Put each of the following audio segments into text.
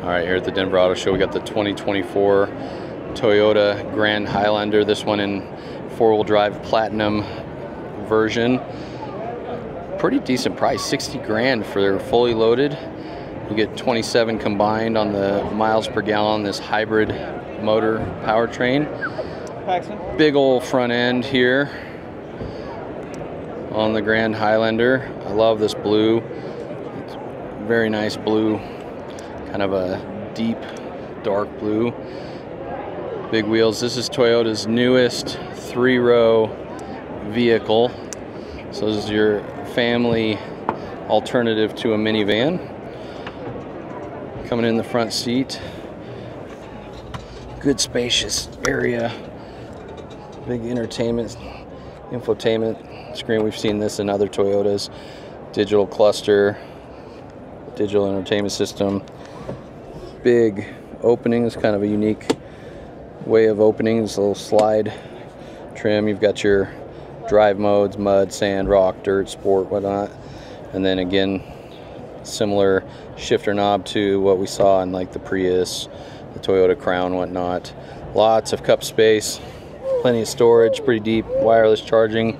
All right, here at the Denver Auto Show, we got the 2024 Toyota Grand Highlander. This one in four-wheel drive platinum version. Pretty decent price, 60 grand for fully loaded. You get 27 combined on the miles per gallon, this hybrid motor powertrain. Big old front end here on the Grand Highlander. I love this blue. It's very nice blue, kind of a deep dark blue. Big wheels. This is Toyota's newest three-row vehicle. So this is your family alternative to a minivan. Coming in the front seat. Good spacious area. Big entertainment, infotainment screen. We've seen this in other Toyotas. Digital cluster, digital entertainment system. Big opening. openings, kind of a unique way of opening. This little slide trim. You've got your drive modes, mud, sand, rock, dirt, sport, whatnot. And then again, similar shifter knob to what we saw in like the Prius, the Toyota Crown, whatnot. Lots of cup space, plenty of storage, pretty deep, wireless charging.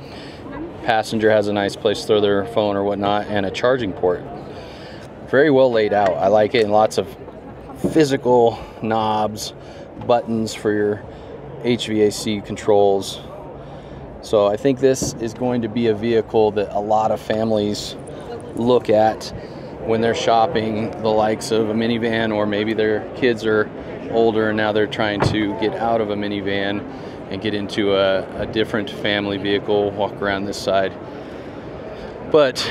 Passenger has a nice place to throw their phone or whatnot, and a charging port. Very well laid out. I like it, and lots of physical knobs, buttons for your HVAC controls. So I think this is going to be a vehicle that a lot of families look at when they're shopping the likes of a minivan or maybe their kids are older and now they're trying to get out of a minivan and get into a, a different family vehicle, walk around this side. But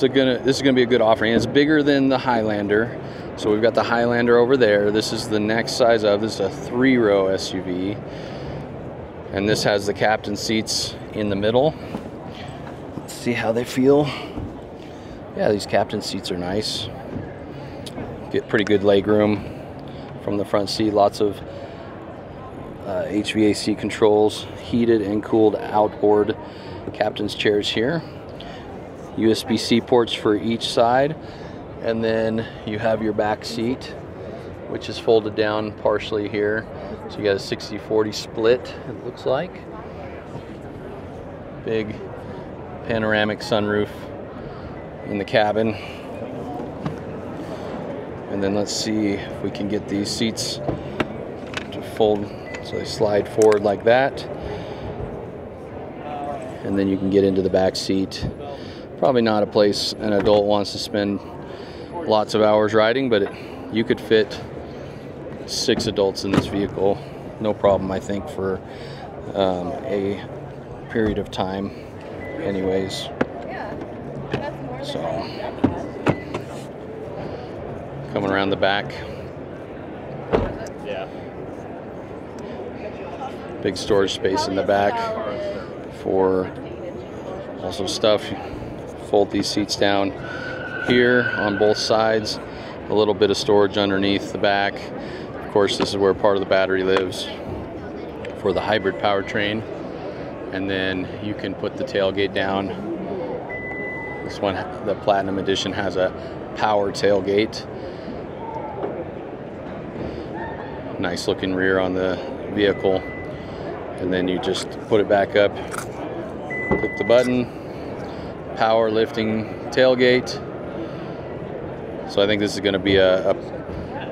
gonna, this is gonna be a good offering. It's bigger than the Highlander. So we've got the Highlander over there. This is the next size of, this is a three row SUV. And this has the captain seats in the middle. Let's see how they feel. Yeah, these captain seats are nice. Get pretty good leg room from the front seat. Lots of uh, HVAC controls, heated and cooled outboard captain's chairs here. USB-C ports for each side. And then you have your back seat, which is folded down partially here. So you got a 60-40 split, it looks like. Big panoramic sunroof in the cabin. And then let's see if we can get these seats to fold so they slide forward like that. And then you can get into the back seat. Probably not a place an adult wants to spend lots of hours riding, but it, you could fit six adults in this vehicle. No problem, I think, for um, a period of time anyways. So, coming around the back. Yeah. Big storage space in the back for also stuff. Fold these seats down here on both sides. A little bit of storage underneath the back. Of course, this is where part of the battery lives for the hybrid powertrain. And then you can put the tailgate down. This one, the Platinum Edition, has a power tailgate. Nice looking rear on the vehicle. And then you just put it back up, click the button, power lifting tailgate. So I think this is going to be a, a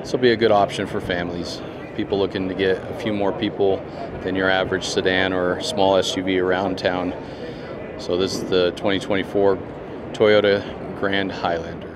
this will be a good option for families. People looking to get a few more people than your average sedan or small SUV around town. So this is the 2024 Toyota Grand Highlander.